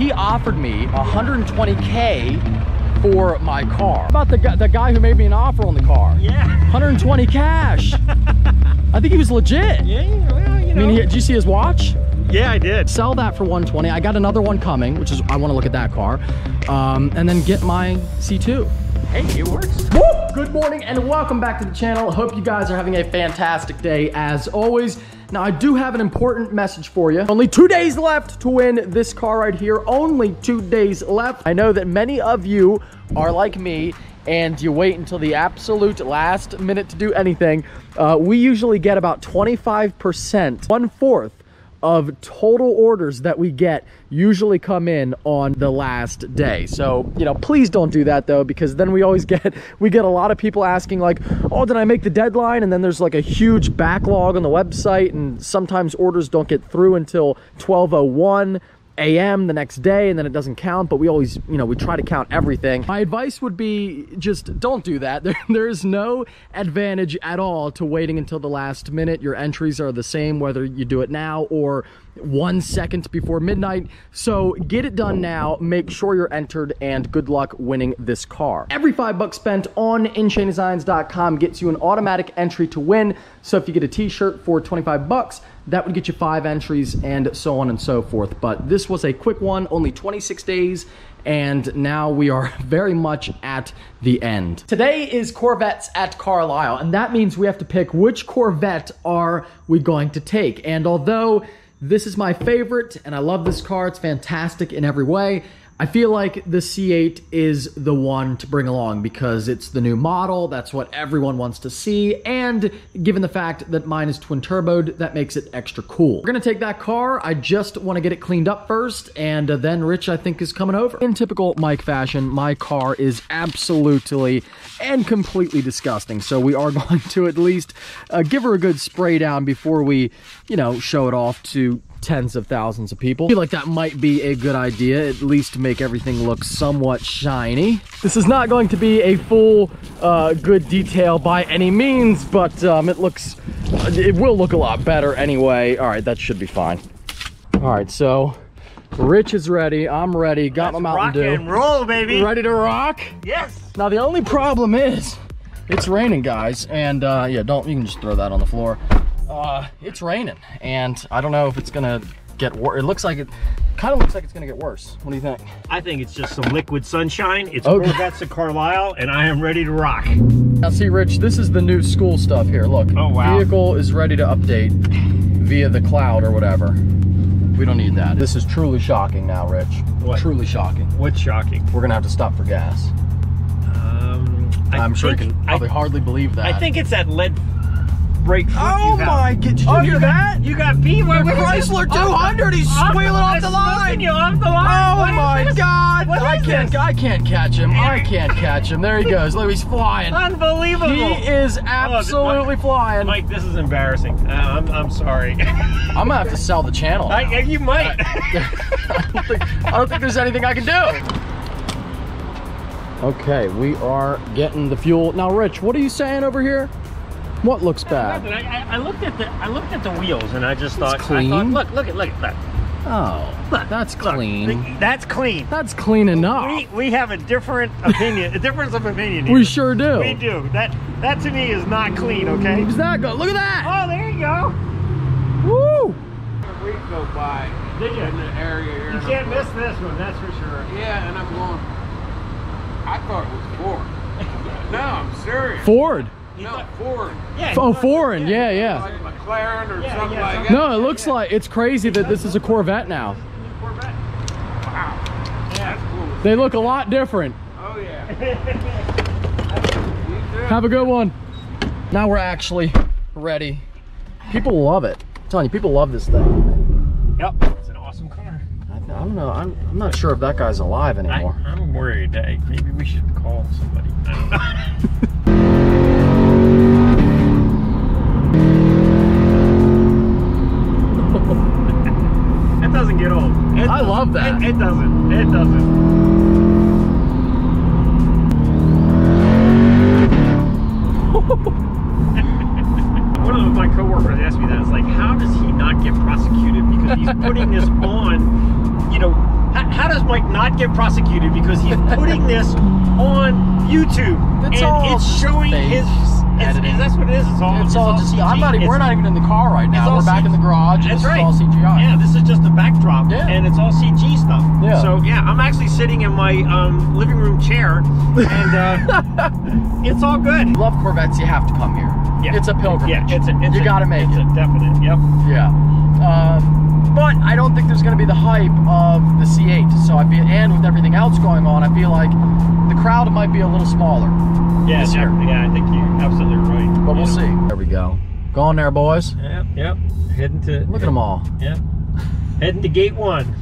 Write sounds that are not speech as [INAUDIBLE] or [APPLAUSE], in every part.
he offered me 120K for my car. How about the guy, the guy who made me an offer on the car? Yeah. 120 cash. [LAUGHS] I think he was legit. Yeah, well, you I mean, he, did you see his watch? yeah, I did. Sell that for 120. I got another one coming, which is I want to look at that car, um, and then get my C2. Hey, it works. Woo! Good morning and welcome back to the channel. Hope you guys are having a fantastic day as always. Now I do have an important message for you. Only two days left to win this car right here. Only two days left. I know that many of you are like me and you wait until the absolute last minute to do anything. Uh, we usually get about 25%, one fourth of total orders that we get usually come in on the last day. So, you know, please don't do that though, because then we always [LAUGHS] get, we get a lot of people asking like, oh, did I make the deadline? And then there's like a huge backlog on the website and sometimes orders don't get through until 1201 a.m. the next day and then it doesn't count, but we always, you know, we try to count everything. My advice would be just don't do that. [LAUGHS] There, there is no advantage at all to waiting until the last minute. Your entries are the same whether you do it now or one second before midnight. So get it done now, make sure you're entered, and good luck winning this car. Every five bucks spent on InShaneDesigns.com gets you an automatic entry to win. So if you get a t-shirt for 25 bucks, that would get you five entries and so on and so forth. But this was a quick one, only 26 days, and now we are [LAUGHS] very much at the end. Today is Corvettes at Carlisle, and that means we have to pick which Corvette are we going to take. And although this is my favorite, and I love this car, it's fantastic in every way, I feel like the C8 is the one to bring along because it's the new model. That's what everyone wants to see. And given the fact that mine is twin turboed, that makes it extra cool. We're gonna take that car. I just want to get it cleaned up first. And uh, then Rich, I think, is coming over. In typical Mike fashion, my car is absolutely and completely disgusting. So we are [LAUGHS] going to at least uh, give her a good spray down before we, you know, show it off to tens of thousands of people. I feel like that might be a good idea, at least to make everything look somewhat shiny. This is not going to be a full uh, good detail by any means, but um, it looks, it will look a lot better anyway. All right, that should be fine. All right, so Rich is ready. I'm ready. Got my Mountain Rock Dew. and roll, baby. Ready to rock? Yes. Now the only problem is, it's raining, guys, and uh, yeah, don't you can just throw that on the floor. Uh, it's raining, and I don't know if it's gonna get worse. It looks like it, kind of looks like it's gonna get worse. What do you think? I think it's just some liquid sunshine. It's Okay. Corvettes at Carlisle, and I am ready to rock. Now see, Rich, this is the new school stuff here. Look, Oh, wow. vehicle is ready to update via the cloud or whatever. We don't need that. This is truly shocking now, Rich. What? Truly shocking. What's shocking? We're gonna have to stop for gas. Um, I I'm sure you can probably I, hardly believe that. I think it's that lead brake. Oh my! Did you Oh, hear you that? got, you got beat. What is Chrysler this? 200, he's Off- squealing off the line. You off the line. Oh What my god! I can't this? I can't catch him. I can't catch him. There he goes. Look, he's flying. Unbelievable. He is absolutely flying. Mike, this is embarrassing. Uh, I'm, I'm sorry. [LAUGHS] I'm gonna have to sell the channel. I, you might. [LAUGHS] I don't think I don't think there's anything I can do. Okay, we are getting the fuel. Now, Rich, what are you saying over here? What looks bad? I, I- I looked at the I looked at the wheels and I just thought, I clean. thought look look at look at that. Oh, Look, that's look, clean. th- that's clean. That's clean enough. We we have a different opinion, a difference of opinion here. We sure do. We do. That that to me is not clean, okay? Who's that go? Look at that! Oh, there you go. Woo! a week go by Did you? in the area here. You can't I'm miss this one, that's for sure. Yeah, and I'm going. I thought it was Ford. [LAUGHS] no, I'm serious. Ford. No, Ford. Yeah. Oh, foreign. Yeah, yeah. Like McLaren or Yeah, something yeah, like that. No, it looks like it's crazy that this is a Corvette now. Corvette. Wow. That's cool. They look a lot different. Oh yeah. [LAUGHS] Have a good one. Now we're actually ready. People love it. I'm telling you, people love this thing. Yep. It's an awesome car. I, I don't know. I'm, I'm not sure if that guy's alive anymore. I'm worried. Uh, maybe we should call somebody. [LAUGHS] It I love that. It, it doesn't. It doesn't. [LAUGHS] One of my coworkers asked me that. It's like, how does he not get prosecuted because he's putting this [LAUGHS] on? You know, how, how does might not get prosecuted because he's putting this on YouTube, It's and all it's showing fake his. It's, editing. that's what it is. It's all. It's all just. CG. I'm not. It's- We're not even in the car right now. We're back in the garage. and That's right. all CGI. Yeah, this is just a backdrop, Yeah. and it's all CG stuff. Yeah. So yeah, I'm actually sitting in my um, living room chair, and uh, [LAUGHS] it's all good. Love Corvettes. You have to come here. Yeah. It's a pilgrimage. Yeah, it's a. It's you a- gotta make it's it. a definite. Yep. Yeah. Um, but I don't think there's going to be the hype of the C8. So I feel, and with everything else going on, I feel like the crowd might be a little smaller. Yeah, This year. def- yeah, I think you're absolutely right. But we'll see. There we go. Go on there, boys. Yep, yep. Heading to. Look at them all. Yep. Heading to gate one.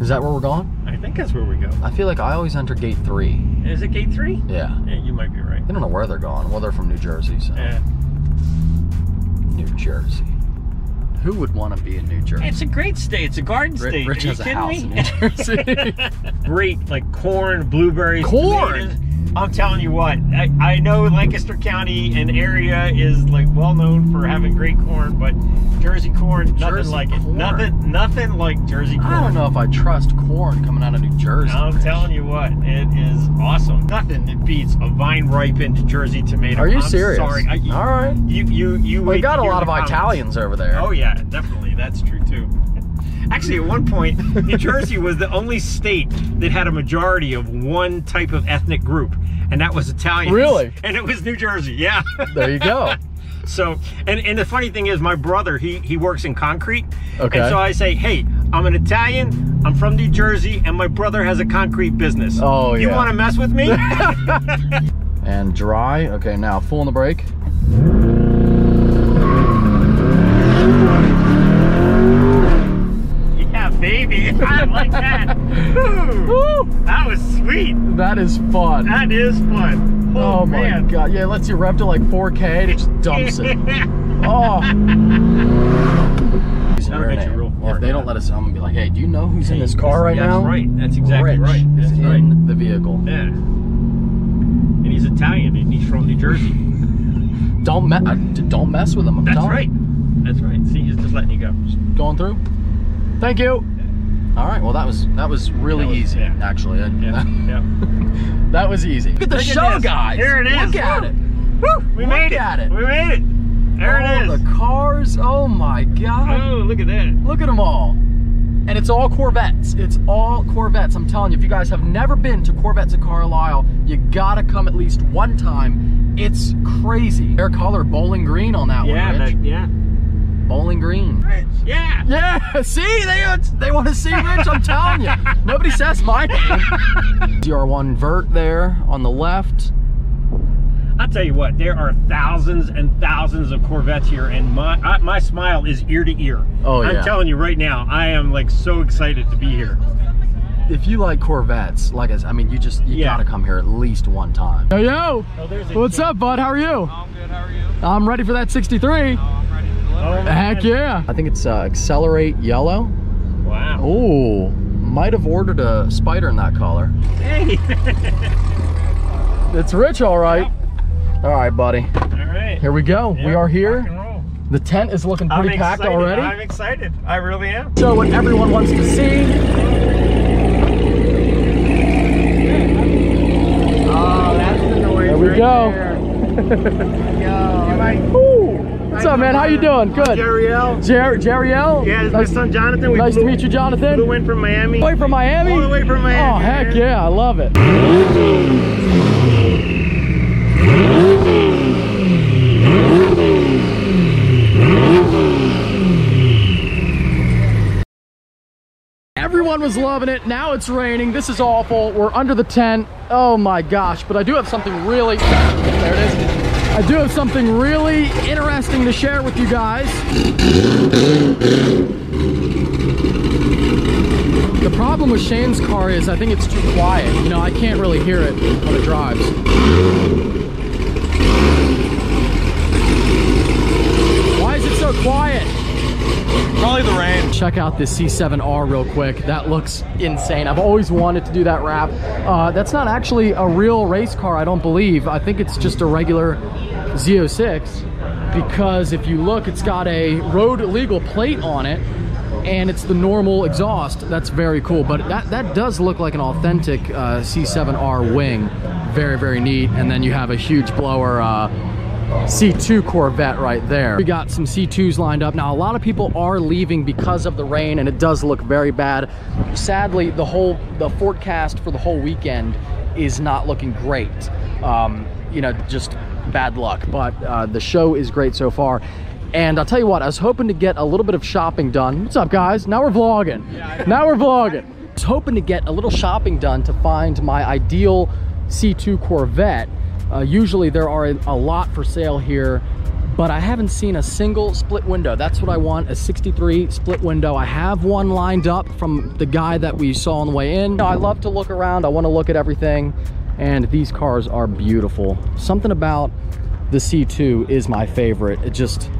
Is that where we're going? I think that's where we go. I feel like I always enter gate three. Is it gate three? Yeah. Yeah, you might be right. They don't know where they're going. Well, they're from New Jersey, so. Yeah. New Jersey. Who would want to be in New Jersey? It's a great state. It's a garden Ri- state. Rich Are you has a house me? in New Jersey. [LAUGHS] great, like corn, blueberries, Corn? tomatoes. I'm telling you what, I, I know Lancaster County and area is like well known for having great corn, but Jersey corn, nothing Jersey like it. Nothing, nothing like Jersey corn. I don't know if I trust corn coming out of New Jersey. I'm Rich. telling you what, it is awesome. Nothing that beats a vine ripened Jersey tomato. Are you I'm serious? Sorry. I, All right. You you you. We got a lot of comments. Italians over there. Oh yeah, definitely. That's true too. Actually, at one point, New [LAUGHS] Jersey was the only state that had a majority of one type of ethnic group, and that was Italian. Really? [LAUGHS] And it was New Jersey. Yeah. There you go. [LAUGHS] So, and, and the funny thing is, my brother, he he works in concrete. Okay. And so I say, hey, I'm an Italian, I'm from New Jersey, and my brother has a concrete business. Oh, You yeah. want to mess with me? And dry. Okay, now full on the brake. Baby. [LAUGHS] I like that. Woo. Woo! That was sweet. That is fun. That is fun. Oh, Oh, my man. god. Yeah, let's see rev to like 4K and it just dumps it. [LAUGHS] Oh. That'll get you real far, if they don't let us, I'm gonna be like, hey, do you know who's in this car right That's now? right. That's exactly Rich right. is That's in the vehicle. Yeah. And he's Italian and he's from New Jersey. [LAUGHS] Don't me- uh, don't mess with him. I'm That's telling right. That's right. See, he's just letting you go. Just- Going through. Thank you. All right. Well, that was that was really That was- easy. yeah. Actually, Yeah. yeah. [LAUGHS] that was easy. Look at the Look show, this. guys. Here it is. Look at Woo. it. Woo! We Look made it. at it. We made it. There oh, it is. the cars. Oh my god. Oh, look at that. Look at them all. And it's all Corvettes. It's all Corvettes. I'm telling you, if you guys have never been to Corvettes at Carlisle, you gotta come at least one time. It's crazy. Their color, bowling green on that Yeah, one, Rich. yeah. Bowling green. Rich. Yeah. Yeah, [LAUGHS] see, they they want to see Rich. I'm telling you, nobody says my name. [LAUGHS] ZR1 vert there on the left. I'll tell you what, there are thousands and thousands of Corvettes here, and my I, my smile is ear to ear. Oh, yeah. I'm telling you right now, I am like so excited to be here. If you like Corvettes, like I said, I mean, you just you Yeah. gotta come here at least one time. Yo yo, Oh, there's a what's up, bud? How are you? I'm good. How are you? I'm ready for that 63. I'm ready to deliver. Oh, Heck yeah. I think it's uh, Accelerate Yellow. Wow. Oh, might have ordered a spider in that color. Hey. [LAUGHS] It's Rich, all right. All right, buddy. All right. Here we go. we are here. The tent is looking I'm pretty packed excited. already. I'm excited. I really am. Show what everyone wants to see. Oh, that's the noise. There we right go. there. [LAUGHS] Woo. What's up, man? How you doing? Good. Jeriel. Jer- Jeriel? Yeah, this is my son Jonathan. We nice flew, to meet you, Jonathan. Flew in from Miami. All the way from Miami? All the way from Miami, Oh, heck man. yeah. I love it. Everyone was loving it. Now it's raining. This is awful. We're under the tent. Oh my gosh. But I do have something really, there it is. I do have something really interesting to share with you guys. The problem with Shane's car is I think it's too quiet. You know, I can't really hear it when it drives. Why is it so quiet? Probably the rain. Check out this C7R real quick. That looks insane. I've always wanted to do that wrap. Uh, that's not actually a real race car, I don't believe. I think it's just a regular Z06 because if you look, it's got a road legal plate on it. and it's the normal exhaust. That's very cool. But that, that does look like an authentic uh, C7R wing. Very, very neat. And then you have a huge blower uh, C2 Corvette right there. We got some C2s lined up. Now, a lot of people are leaving because of the rain and it does look very bad. Sadly, the whole, the forecast for the whole weekend is not looking great. Um, you know, just bad luck, but uh, the show is great so far. And I'll tell you what, I was hoping to get a little bit of shopping done. What's up, guys? Now we're vlogging. now we're vlogging. I was hoping to get a little shopping done to find my ideal C2 Corvette. Uh, usually there are a lot for sale here, but I haven't seen a single split window. That's what I want, a 63 split window. I have one lined up from the guy that we saw on the way in. I love to look around. I want to look at everything, and these cars are beautiful. Something about the C2 is my favorite. It just,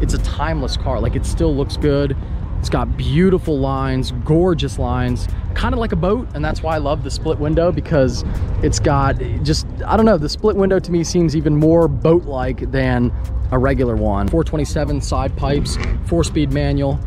it's a timeless car. Like it still looks good. It's got beautiful lines, gorgeous lines, kind of like a boat. And that's why I love the split window because it's got just, I don't know, the split window to me seems even more boat-like than a regular one. 427 side pipes, four speed manual.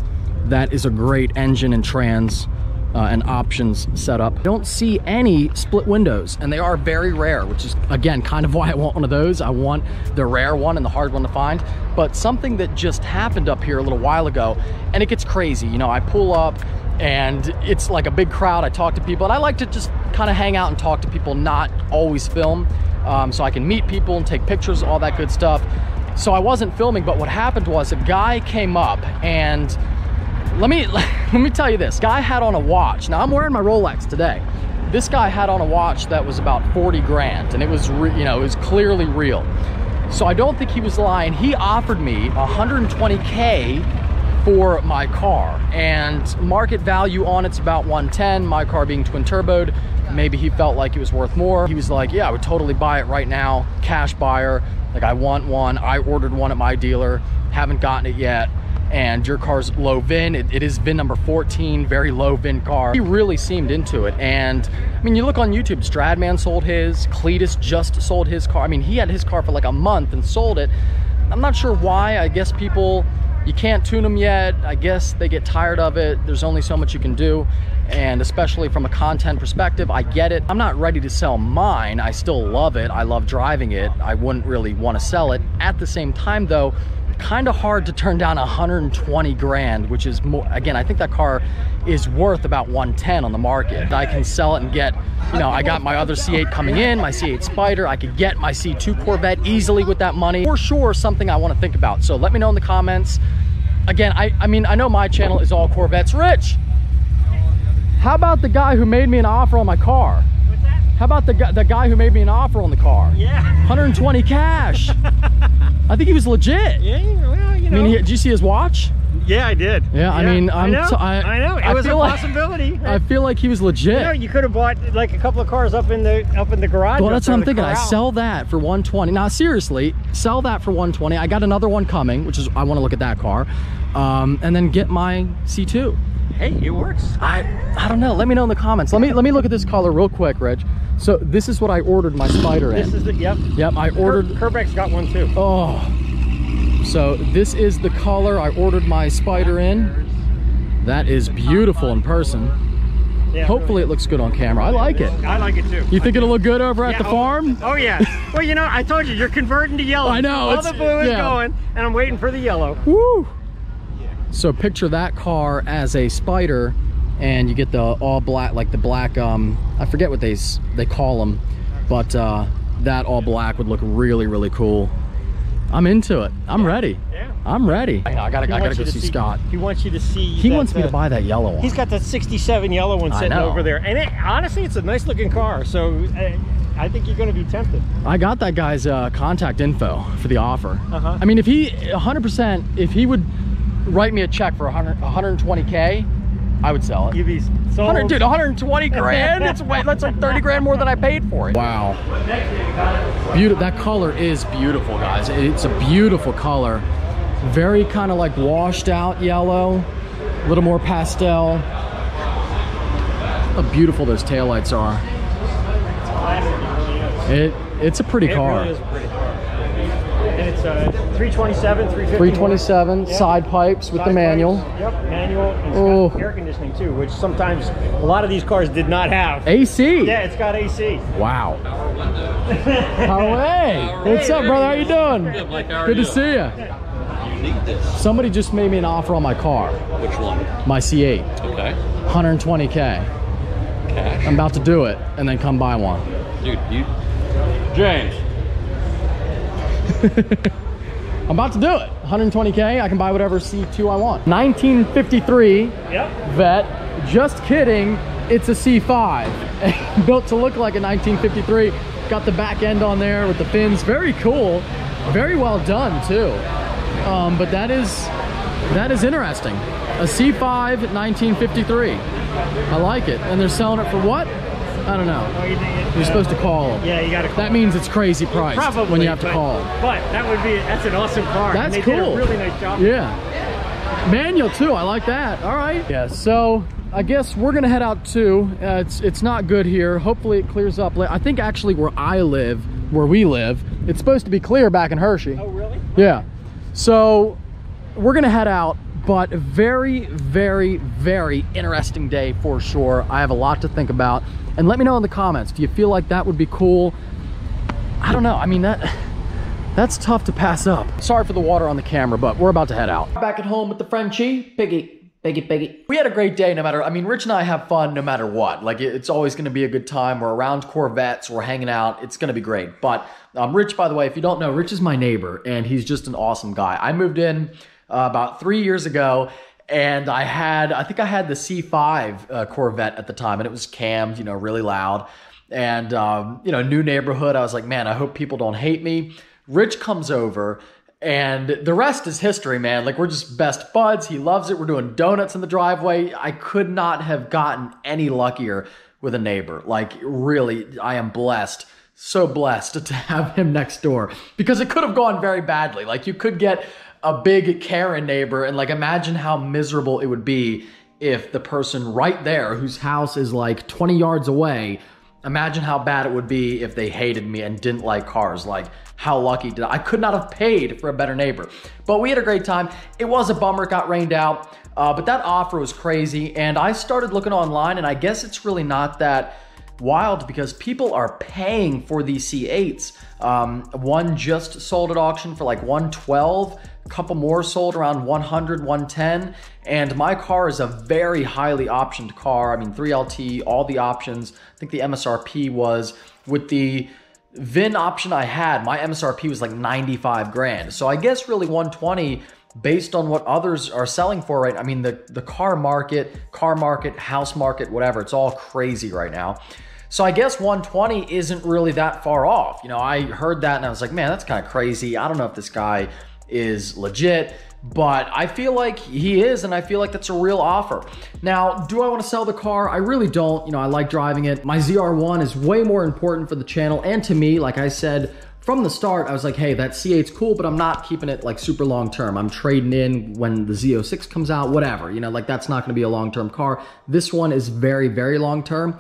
That is a great engine and trans uh, and options setup. Don't see any split windows and they are very rare, which is again, kind of [LAUGHS] why I want one of those. I want the rare one and the hard one to find, but something that just happened up here a little while ago and it gets crazy. You know, I pull up and it's like a big crowd. I talk to people and I like to just kind of hang out and talk to people, not always film. Um, so I can meet people and take pictures, all that good stuff. So I wasn't filming, but what happened was a guy came up and let me [LAUGHS] let me tell you this guy had on a watch now i'm wearing my rolex today this guy had on a watch that was about 40 grand and it was you know it was clearly real so i don't think he was lying he offered me 120k for my car and market value on it's about 110 my car being twin turboed maybe he felt like it was worth more he was like yeah i would totally buy it right now cash buyer like i want one i ordered one at my dealer haven't gotten it yet and your car's low VIN. It, it is VIN number 14, very low VIN car. He really seemed into it. And I mean, you look on YouTube, Stradman sold his, Cleetus just sold his car. I mean, he had his car for like a month and sold it. I'm not sure why. I guess people, you can't tune them yet. I guess they get tired of it. There's only so much you can do. And especially from a content perspective, I get it. I'm not ready to sell mine. I still love it. I love driving it. I wouldn't really want to sell it. At the same time though, kind of hard to turn down 120 grand, which is more, again, I think that car is worth about 110 on the market. I can sell it and get, you know, I got my other C8 coming in, my C8 Spider, I could get my C2 Corvette easily with that money. For sure, something I want to think about. So let me know in the comments. Again, I, I mean, I know my channel is all Corvettes. Rich, how about the guy who made me an offer on my car? How about the guy, the guy who made me an offer on the car? Yeah. [LAUGHS] 120 cash. I think he was legit. Yeah, well, you know. I mean, he, did you see his watch? Yeah, I did. Yeah, I mean, I'm I know. I- I know. It I was a like- possibility. [LAUGHS] I feel like he was legit. you know, you could have bought like a couple of cars up in the up in the garage. well, that's what I'm thinking. I sell that for 120. Now, seriously, sell that for 120. I got another one coming, which is I want to look at that car, um, and then get my C2. Hey, it works. I I don't know. Let me know in the comments. Let me let me look at this color real quick, Reg. So this is what I ordered my Spider in. This is the yep. yep, I ordered. Cur- Curbeck's got one too. Oh, so this is the color I ordered my Spider in. That is beautiful in person. Yeah, Hopefully it looks good on camera. I like it. I like it too. You think it'll look good over at the oh- farm? Oh yeah. well, you know, I told you you're converting to yellow. I know, All the blue is yeah. going, and I'm waiting for the yellow. Woo! So picture that car as a spider and you get the all black, like the black, um, I forget what they, they call them, but uh, that all black would look really, really cool. I'm into it. I'm ready. Yeah. I'm ready. I, gotta, He I gotta go to see Scott. He wants you to see. He that, wants me to uh, buy that yellow one. He's got that 67 yellow one sitting over there. And it, honestly, it's a nice looking car. So uh, I think you're going to be tempted. I got that guy's uh, contact info for the offer. Uh-huh. I mean, if he 100%, if he would write me a check for 100, 120k, I would sell it. You'd be sold. 100, dude, 120 grand. It's way, that's like 30 grand more than I paid for it. Wow. Beautiful. That color is beautiful, guys. It's a beautiful color. Very kind of like washed out yellow, a little more pastel. How beautiful those taillights are. It it's a pretty It car. really is a pretty car. And it's uh, 327, 350. 327 Yep. side pipes with the manual. pipes. Yep, manual. And it's Oh. got air conditioning too, which sometimes a lot of these cars did not have. AC. Yeah, it's got AC. Wow. [LAUGHS] How Hey, what's up, brother? How you doing? Good, Mike. How are Good you? to see you. You need this. Somebody just made me an offer on my car, Which one? my C8, Okay. 120k. Cash. I'm about to do it and then come buy one. Dude, you. James. [LAUGHS] I'm about to do it. 120k. I can buy whatever C2 I want. 1953 Yep. vet. Just kidding. It's a C5. [LAUGHS] Built to look like a 1953. Got the back end on there with the fins. Very cool. Very well done too. Um, but that is that is interesting. A C5 1953. I like it. And they're selling it for what? I don't know. Oh, you think it, You're uh, supposed to call. Yeah, you got to. Call. That means it's crazy price Probably when you have to but- call 'em. But that would be that's an awesome car. That's they cool. Did a really nice job. Yeah. Manual too. I like that. All right. Yeah. So I guess we're gonna head out too. Uh, it's it's not good here. Hopefully it clears up. I think actually where I live, where we live, it's supposed to be clear back in Hershey. Oh really? Yeah. So we're gonna head out, but very, very, very interesting day for sure. I have a lot to think about. And let me know in the comments. Do you feel like that would be cool? I don't know. I mean that that's tough to pass up. Sorry for the water on the camera, but we're about to head out. Back at home with the Frenchie, Piggy, Piggy, Piggy. We had a great day no matter, I mean, Rich and I have fun no matter what. Like, it's always gonna be a good time. We're around Corvettes, we're hanging out, it's gonna be great. But um, Rich, by the way, if you don't know, Rich is my neighbor, and he's just an awesome guy. I moved in uh, about three years ago, and I had, I think I had the C5 uh, Corvette at the time, and it was cammed, you know, really loud. And, um, you know, new neighborhood. I was like, man, I hope people don't hate me. Rich comes over, and the rest is history, man. Like, we're just best buds. He loves it. We're doing donuts in the driveway. I could not have gotten any luckier with a neighbor. Like, really, I am blessed. So blessed [LAUGHS] to have him next door because it could have gone very badly. Like, you could get a big Karen neighbor, and like, imagine how miserable it would be if the person right there, whose house is like 20 yards away, Imagine how bad it would be if they hated me and didn't like cars. Like, how lucky did I? I could not have paid for a better neighbor. But we had a great time. It was a bummer, it got rained out. Uh, but that offer was crazy. And I started looking online, and I guess it's really not that wild because people are paying for these C8s. Um, one just sold at auction for like 112 a couple more sold around 100 110 and my car is a very highly optioned car. I mean 3lt all the options. I think the msrp was with the vin option i had my msrp was like 95 grand. So i guess really 120 based on what others are selling for right? I mean the the car market car market house market whatever it's all crazy right now. So I guess 120 isn't really that far off. You know, I heard that and I was like, man, that's kind of crazy. I don't know if this guy is legit, but I feel like he is, and I feel like that's a real offer. Now, do I want to sell the car? I really don't. You know, I like driving it. My ZR1 is way more important for the channel and to me. Like I said from the start, I was like, hey, that C8's cool, but I'm not keeping it like super long term. I'm trading in when the Z06 comes out, whatever. You know, like that's not going to be a long term car. This one is very, very long term.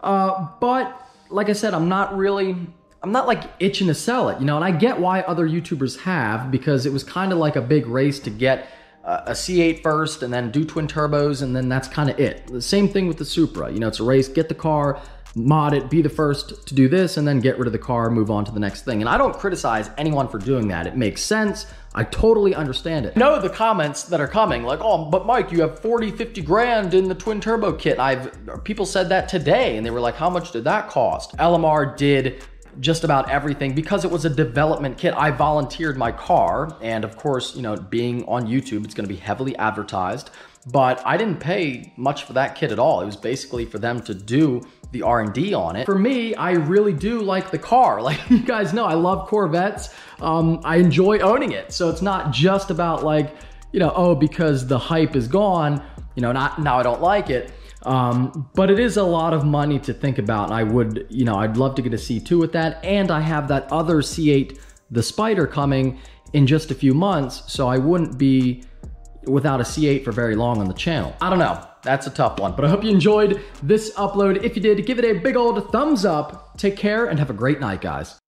Uh, but like I said, I'm not really, I'm not like itching to sell it, you know, and I get why other YouTubers have because it was kind of like a big race to get a C8 first and then do twin turbos and then that's kind of it. The same thing with the Supra, you know, it's a race, get the car, mod it, be the first to do this, and then get rid of the car, move on to the next thing. And I don't criticize anyone for doing that. It makes sense. I totally understand it. Know the comments that are coming, like, oh, but Mike, you have 40, 50 grand in the twin turbo kit. I've people said that today, and they were like, how much did that cost? LMR did just about everything because it was a development kit. I volunteered my car, and of course, you know, being on YouTube, it's gonna be heavily advertised. But I didn't pay much for that kit at all. It was basically for them to do the R&D on it. For me, I really do like the car. [LAUGHS] Like you guys know, I love Corvettes. Um, I enjoy owning it. So it's not just about like, you know, oh, because the hype is gone, you know, not now I don't like it. Um, but it is a lot of money to think about. I would, you know, I'd love to get a C2 with that. And I have that other C8, the Spider coming in just a few months. So I wouldn't be without a C8 for very long on the channel. I don't know. That's a tough one, but I hope you enjoyed this upload. If you did, give it a big old thumbs up. Take care and have a great night, guys.